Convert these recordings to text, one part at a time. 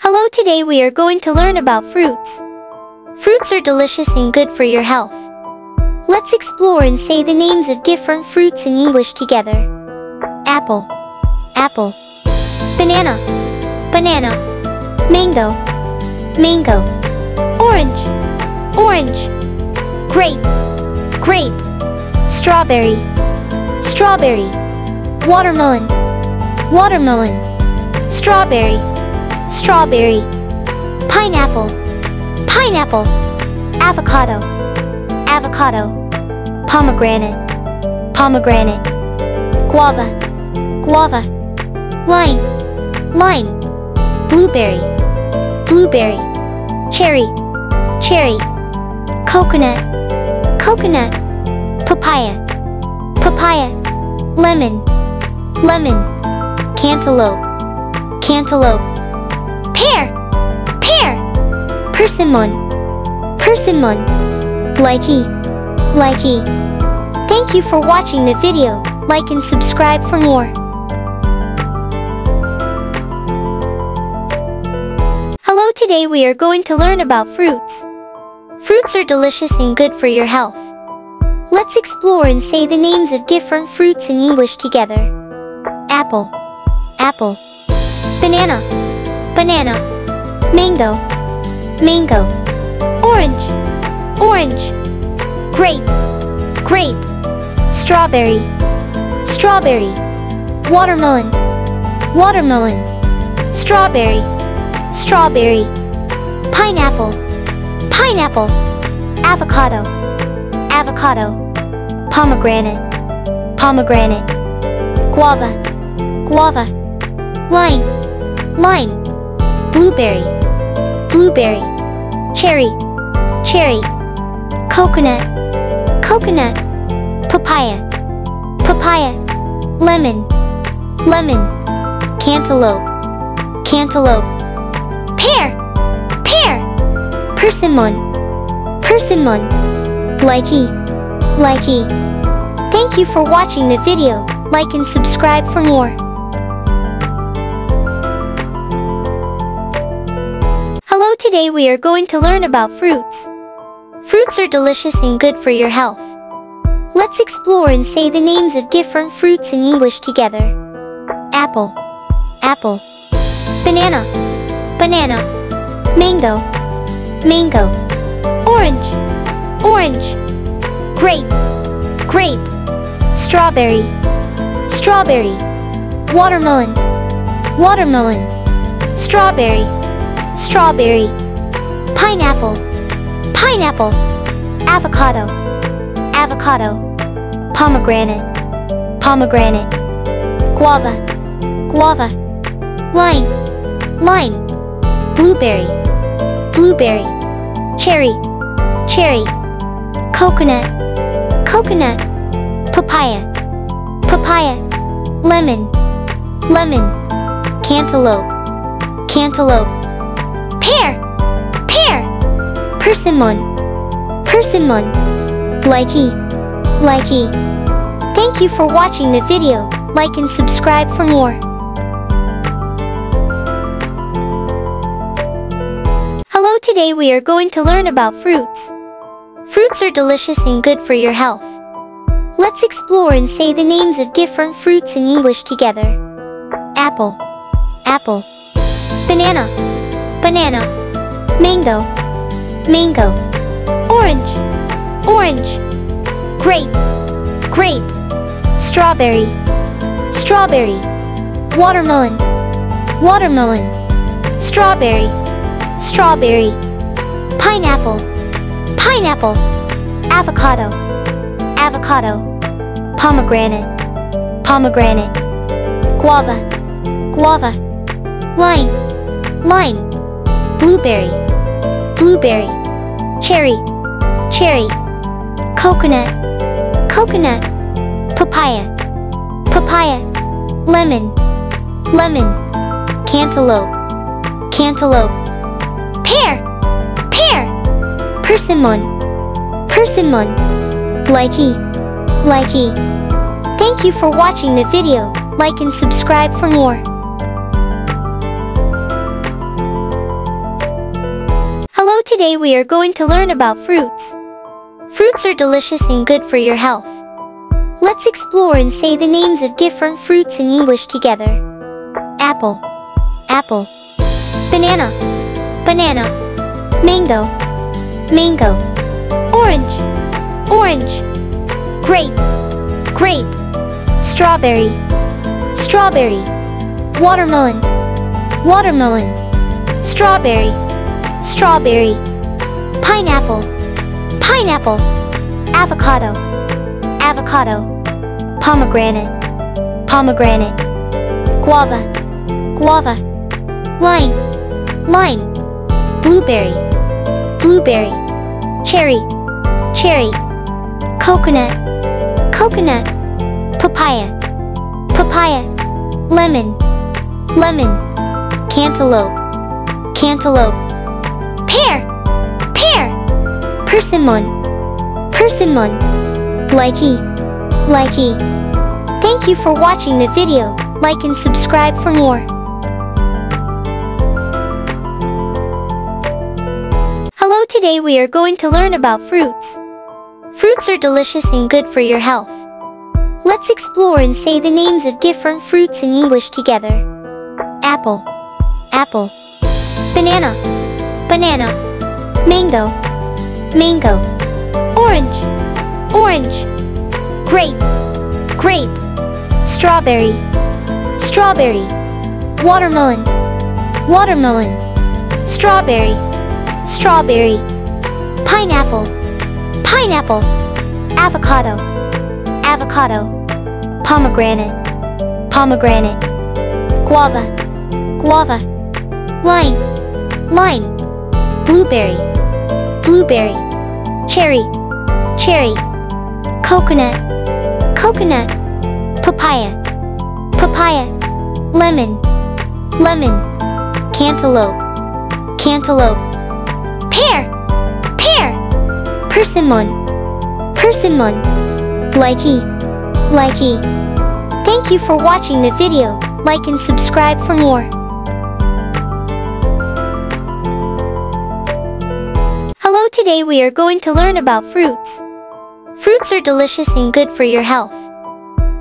Hello, today we are going to learn about fruits. Fruits are delicious and good for your health. Let's explore and say the names of different fruits in English together. Apple, apple. Banana, banana. Mango, mango. Orange, orange. Grape, grape. Strawberry, strawberry. Watermelon, watermelon. Strawberry, strawberry. Pineapple, pineapple. Avocado, avocado. Pomegranate, pomegranate. Guava, guava. Lime, lime. Blueberry, blueberry. Cherry, cherry. Coconut, coconut. Papaya, papaya. Lemon, lemon. Cantaloupe, cantaloupe. Pear, pear. Persimmon, persimmon. Lychee, lychee. Thank you for watching the video. Like and subscribe for more. Hello, today we are going to learn about fruits. Fruits are delicious and good for your health. Let's explore and say the names of different fruits in English together. Apple, apple. Banana, banana. Mango, mango. Orange, orange. Grape, grape. Strawberry, strawberry. Watermelon, watermelon. Strawberry, strawberry. Pineapple, pineapple. Avocado, avocado. Pomegranate, pomegranate. Guava, guava. Lime, lime. Blueberry, blueberry. Cherry, cherry. Coconut, coconut. Papaya, papaya. Lemon, lemon. Cantaloupe, cantaloupe. Pear, pear. Persimmon, persimmon. Lychee, lychee. Thank you for watching the video. Like and subscribe for more. Today we are going to learn about fruits. Fruits are delicious and good for your health. Let's explore and say the names of different fruits in English together. Apple, apple. Banana, banana. Mango, mango. Orange, orange. Grape, grape. Strawberry, strawberry. Watermelon, watermelon. Strawberry, strawberry. Pineapple, pineapple. Avocado, avocado. Pomegranate, pomegranate. Guava, guava. Lime, lime. Blueberry, blueberry. Cherry, cherry. Coconut, coconut. Papaya, papaya. Lemon, lemon. Cantaloupe, cantaloupe. Pear, pear. Persimmon, persimmon. Lychee, lychee. Thank you for watching the video. Like and subscribe for more. Hello, today we are going to learn about fruits. Fruits are delicious and good for your health. Let's explore and say the names of different fruits in English together. Apple, apple. Banana, banana. Mango, mango. Orange, orange. Grape, grape. Strawberry, strawberry. Watermelon, watermelon. Strawberry, strawberry. Pineapple, pineapple. Avocado, avocado. Pomegranate, pomegranate. Guava, guava. Lime, lime. Blueberry, blueberry. Cherry, cherry. Coconut, coconut. Papaya, papaya. Lemon, lemon. Cantaloupe, cantaloupe. Pear, pear. Persimmon, persimmon. Lychee, lychee. Thank you for watching the video. like and subscribe for more. Today we are going to learn about fruits. Fruits are delicious and good for your health. Let's explore and say the names of different fruits in English together. Apple, apple. Banana, banana. Mango, mango. Orange, orange. Grape, grape. Strawberry, strawberry. Watermelon, watermelon. Strawberry, strawberry. Pineapple, pineapple. Avocado, avocado. Pomegranate, pomegranate. Guava, guava. Lime, lime. Blueberry, blueberry. Cherry, cherry. Coconut, coconut. Papaya, papaya. Lemon, lemon. Cantaloupe, cantaloupe. Pear. Persimmon, persimmon. Lychee, lychee. Thank you for watching the video. Like and subscribe for more. Hello today we are going to learn about fruits. Fruits are delicious and good for your health. Let's explore and say the names of different fruits in English together. Apple, apple. Banana, banana. Mango, mango. Orange, orange. Grape, grape. Strawberry, strawberry. Watermelon, watermelon. Strawberry, strawberry. Pineapple, pineapple. Avocado, avocado. Pomegranate, pomegranate. Guava, guava. Lime, lime. Blueberry, blueberry. Cherry, cherry. Coconut, coconut. Papaya, papaya. Lemon, lemon. Cantaloupe, cantaloupe. Pear, pear. Persimmon, persimmon. Lychee, lychee. Thank you for watching the video. Like and subscribe for more. Today we are going to learn about fruits. Fruits are delicious and good for your health.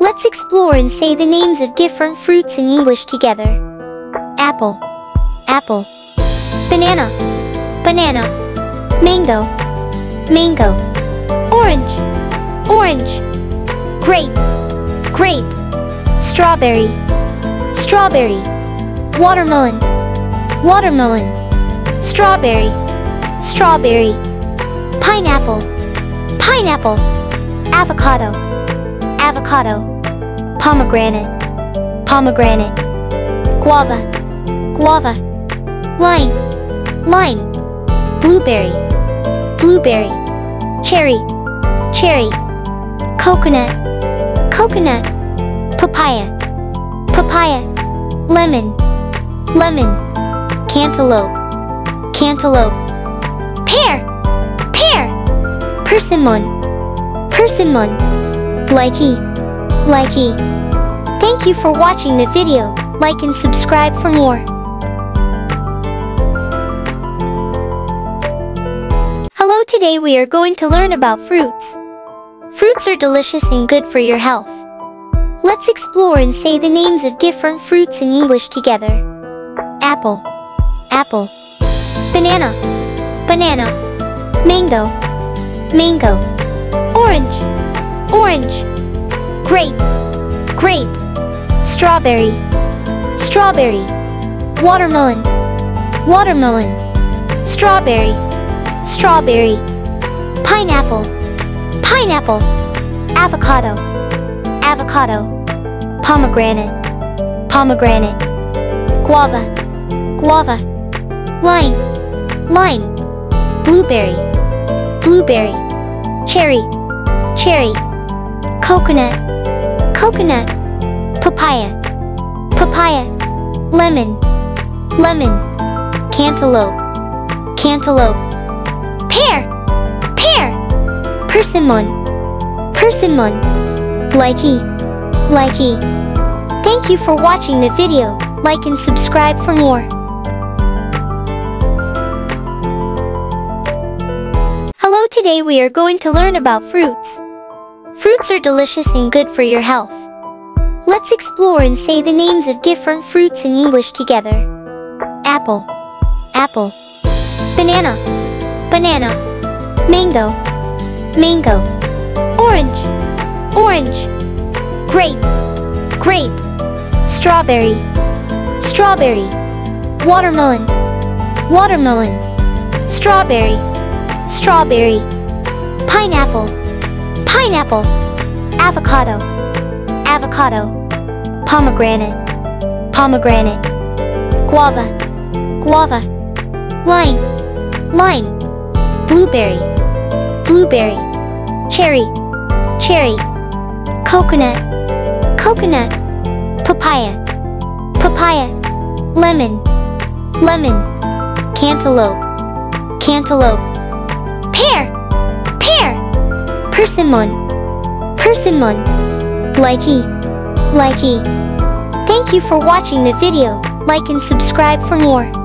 Let's explore and say the names of different fruits in English together. Apple, apple. Banana, banana. Mango, mango. Orange, orange. Grape, grape. Strawberry, strawberry. Watermelon, watermelon. Strawberry, strawberry. Pineapple, pineapple. Avocado, avocado. Pomegranate, pomegranate. Guava, guava. Lime, lime. Blueberry, blueberry. Cherry, cherry. Coconut, coconut. Papaya, papaya. Lemon, lemon. Cantaloupe, cantaloupe. Persimmon, persimmon. Lychee, lychee. Thank you for watching the video. Like and subscribe for more. Hello today we are going to learn about fruits. Fruits are delicious and good for your health. Let's explore and say the names of different fruits in English together. Apple, apple. Banana, banana. Mango, mango. Orange, orange. Grape, grape. Strawberry, strawberry. Watermelon, watermelon. Strawberry, strawberry. Pineapple, pineapple. Avocado, avocado. Pomegranate, pomegranate. Guava, guava. Lime, lime. Blueberry, blueberry. Cherry, cherry. Coconut, coconut. Papaya, papaya. Lemon, lemon. Cantaloupe, cantaloupe. Pear, pear. Persimmon, persimmon. Lychee, lychee. Thank you for watching the video. Like and subscribe for more. Today we are going to learn about fruits. Fruits are delicious and good for your health. Let's explore and say the names of different fruits in English together. Apple, apple. Banana, banana. Mango, mango. Orange, orange. Grape, grape. Strawberry, strawberry. Watermelon, watermelon. Strawberry, strawberry. Pineapple, pineapple. Avocado, avocado. Pomegranate, pomegranate. Guava, guava. Lime, lime. Blueberry, blueberry. Cherry, cherry. Coconut, coconut. Papaya, papaya. Lemon, lemon. Cantaloupe, cantaloupe. Pear. Persimmon, persimmon. Lychee, lychee. Thank you for watching the video. Like and subscribe for more.